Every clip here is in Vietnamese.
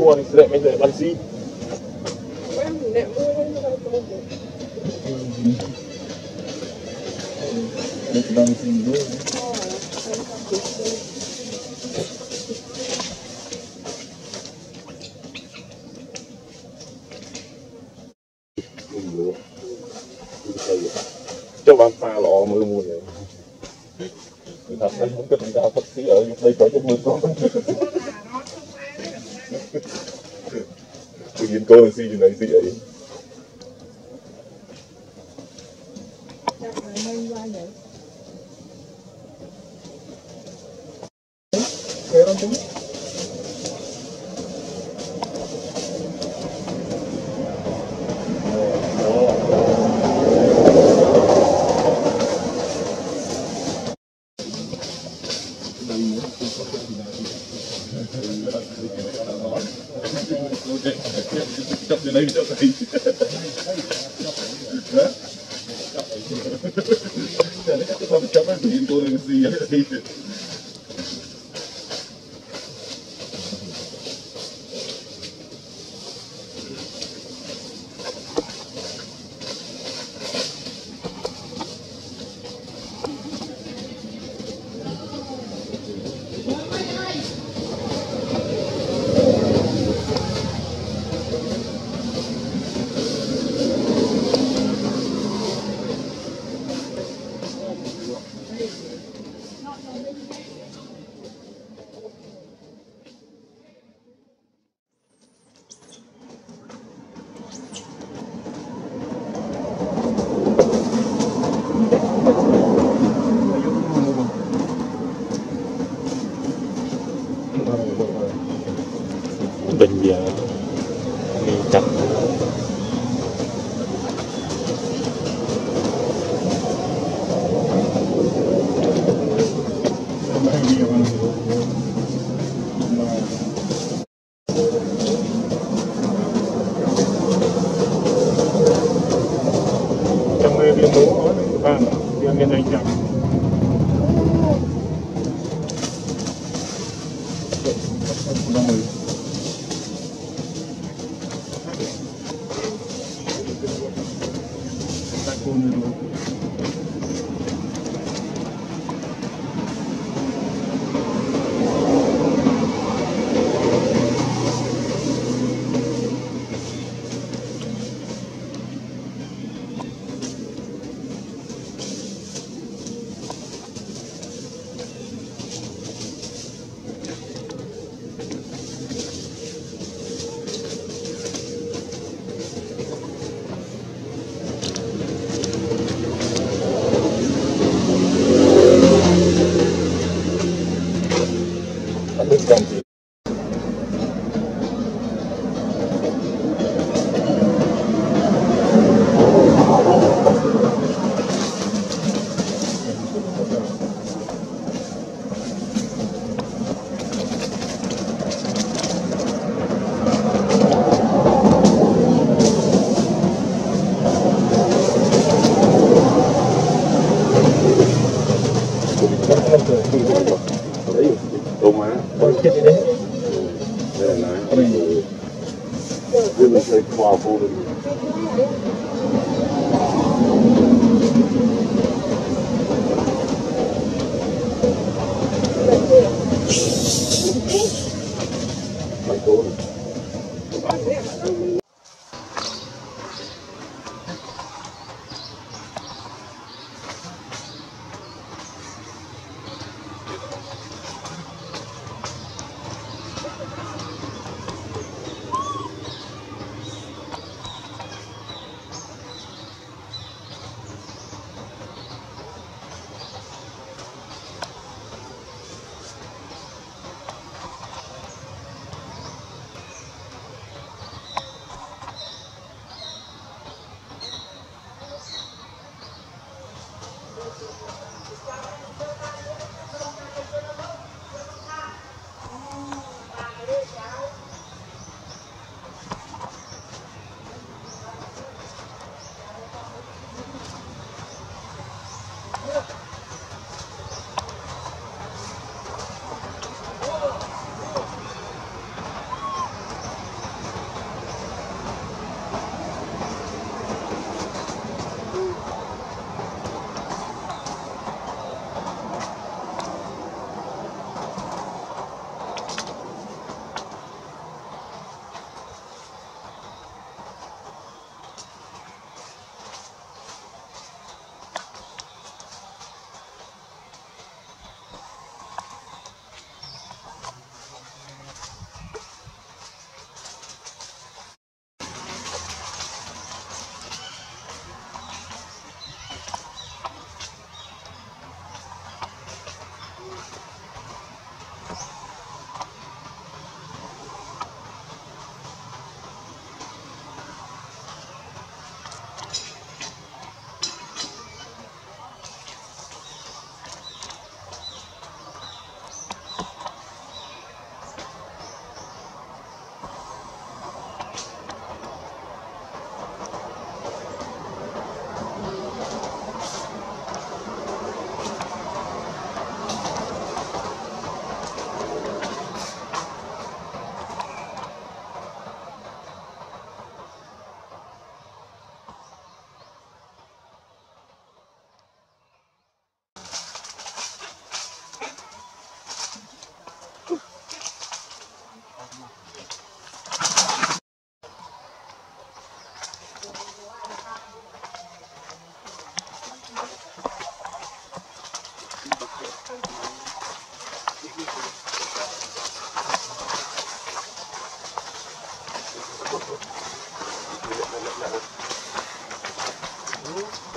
cua thì sẽ mấy giờ bắn xí em nè mua lên cho tôi được đang xin luôn cho bạn pha lọ mưa mua vậy thật đấy không muốn người ta thật sĩ ở đây có cho mưa con tự nhiên cô là gì này gì ấy Meron din. Chấp từ đây chấp đây. Chấp chấp thì tôi là gì vậy? Bình giờ đi chặt Trong cái viên bố đó, ba viên viên anh chậm. con el Roma. Very. Really take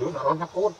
Terus nak rosak con.